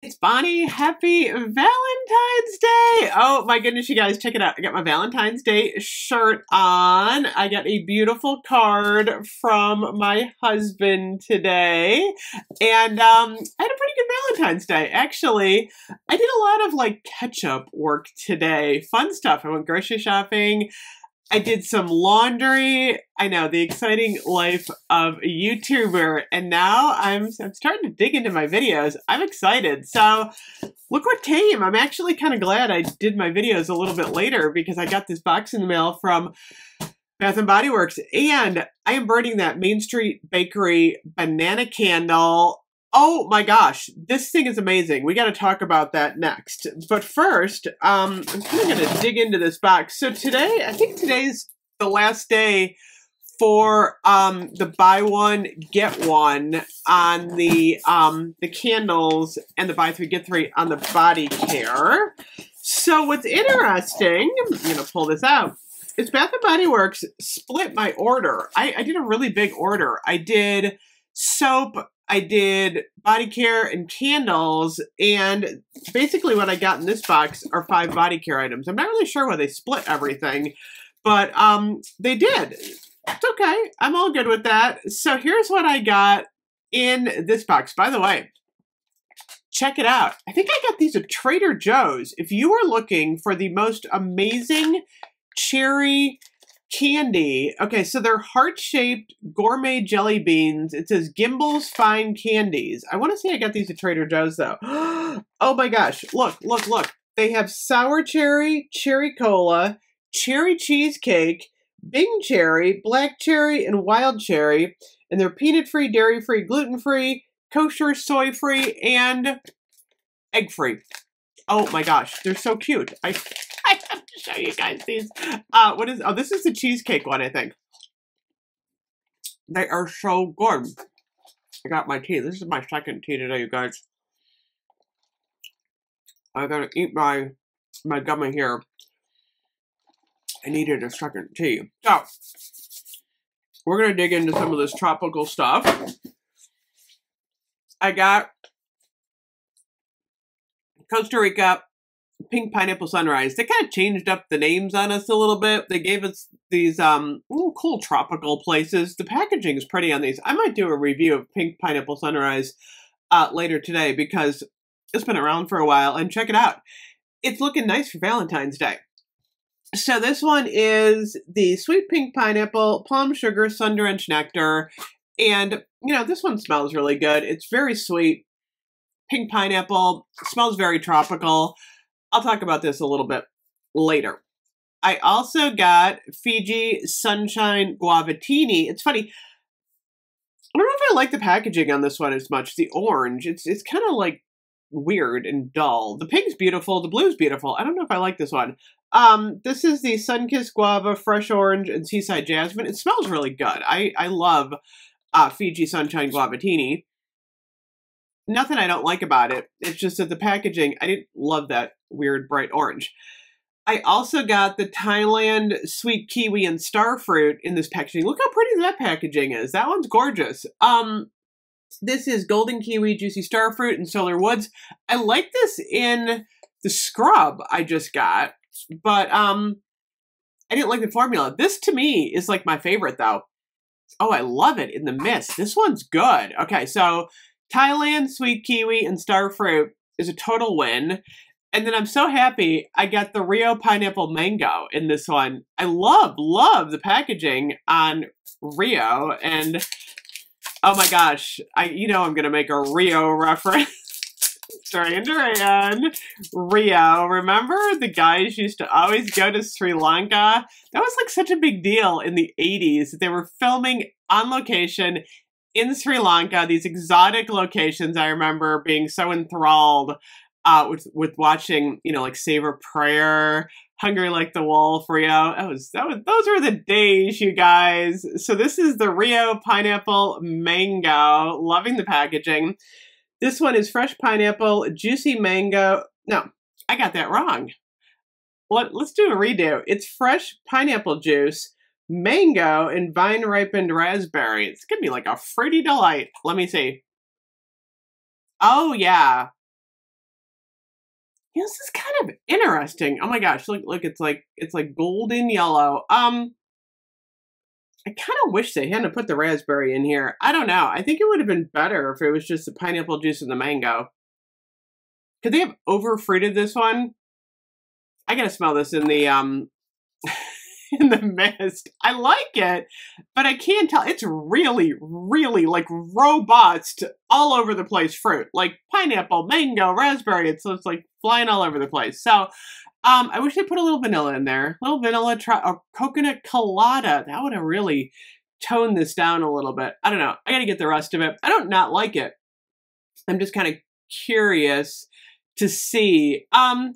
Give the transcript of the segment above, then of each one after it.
It's Bonnie. Happy Valentine's Day. Oh my goodness, you guys, check it out. I got my Valentine's Day shirt on. I got a beautiful card from my husband today. And um, I had a pretty good Valentine's Day. Actually, I did a lot of like catch up work today. Fun stuff. I went grocery shopping. I did some laundry. I know the exciting life of a YouTuber, and now I'm I'm starting to dig into my videos. I'm excited. So, look what came. I'm actually kind of glad I did my videos a little bit later because I got this box in the mail from Bath and Body Works, and I am burning that Main Street Bakery banana candle Oh my gosh, this thing is amazing. We got to talk about that next. But first, um, I'm kind of going to dig into this box. So today, I think today's the last day for um, the buy one get one on the um, the candles and the buy three get three on the body care. So what's interesting, I'm to pull this out, is Bath and Body Works split my order. I, I did a really big order. I did soap, I did body care and candles, and basically what I got in this box are five body care items. I'm not really sure why they split everything, but um, they did. It's okay. I'm all good with that. So here's what I got in this box. By the way, check it out. I think I got these at Trader Joe's. If you are looking for the most amazing cherry candy. Okay, so they're heart-shaped gourmet jelly beans. It says Gimbal's Fine Candies. I want to say I got these at Trader Joe's though. oh my gosh, look, look, look. They have sour cherry, cherry cola, cherry cheesecake, Bing cherry, black cherry, and wild cherry. And they're peanut-free, dairy-free, gluten-free, kosher, soy-free, and egg-free. Oh my gosh, they're so cute. I I have to show you guys these. Uh, what is, oh, this is the cheesecake one, I think. They are so good. I got my tea. This is my second tea today, you guys. I gotta eat my, my gummy here. I needed a second tea. So, we're gonna dig into some of this tropical stuff. I got Costa Rica Pink Pineapple Sunrise. They kind of changed up the names on us a little bit. They gave us these um cool tropical places. The packaging is pretty on these. I might do a review of Pink Pineapple Sunrise uh, later today because it's been around for a while. And check it out. It's looking nice for Valentine's Day. So this one is the Sweet Pink Pineapple Plum Sugar Sun Drenched Nectar. And, you know, this one smells really good. It's very sweet. Pink pineapple. Smells very tropical. I'll talk about this a little bit later. I also got Fiji Sunshine Guavatini. It's funny. I don't know if I like the packaging on this one as much. The orange, it's it's kind of like weird and dull. The pink's beautiful. The blue's beautiful. I don't know if I like this one. Um, this is the Sunkissed Guava, Fresh Orange, and Seaside Jasmine. It smells really good. I, I love uh, Fiji Sunshine Guavatini. Nothing I don't like about it. It's just that the packaging, I didn't love that weird bright orange. I also got the Thailand sweet kiwi and starfruit in this packaging. Look how pretty that packaging is. That one's gorgeous. Um, this is golden kiwi, juicy starfruit, and solar woods. I like this in the scrub I just got, but um, I didn't like the formula. This to me is like my favorite though. Oh, I love it in the mist. This one's good. Okay, so Thailand sweet kiwi and starfruit is a total win. And then I'm so happy I got the Rio Pineapple Mango in this one. I love, love the packaging on Rio. And oh my gosh, I you know I'm gonna make a Rio reference. Duran Duran, Rio. Remember the guys used to always go to Sri Lanka? That was like such a big deal in the 80s. They were filming on location in Sri Lanka, these exotic locations. I remember being so enthralled uh, with with watching, you know, like Save a Prayer, Hungry Like the Wolf, Rio. That was that was those were the days, you guys. So this is the Rio Pineapple Mango. Loving the packaging. This one is fresh pineapple, juicy mango. No, I got that wrong. Let, let's do a redo. It's fresh pineapple juice, mango, and vine ripened raspberry. It's gonna be like a fruity delight. Let me see. Oh yeah, this is kind of interesting. Oh my gosh, look, look, it's like it's like golden yellow. Um, I kind of wish they hadn't put the raspberry in here. I don't know. I think it would have been better if it was just the pineapple juice and the mango. Could they have over fruited this one? I gotta smell this in the um in the mist. I like it, but I can't tell. It's really, really like robust, all over the place fruit, like pineapple, mango, raspberry. It's, it's like flying all over the place. So, um, I wish they put a little vanilla in there, a little vanilla, try, or coconut colada. That would have really toned this down a little bit. I don't know. I got to get the rest of it. I don't not like it. I'm just kind of curious to see. Um,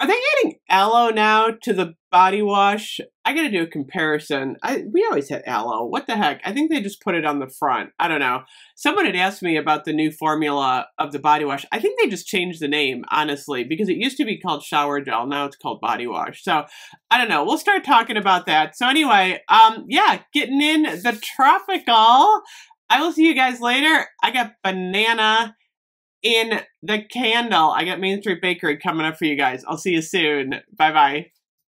are they adding aloe now to the body wash? I gotta do a comparison. I we always had aloe. What the heck? I think they just put it on the front. I don't know. Someone had asked me about the new formula of the body wash. I think they just changed the name, honestly, because it used to be called shower gel. Now it's called body wash. So I don't know. We'll start talking about that. So anyway, um, yeah, getting in the tropical. I will see you guys later. I got banana in the candle. I got Main Street Bakery coming up for you guys. I'll see you soon. Bye bye.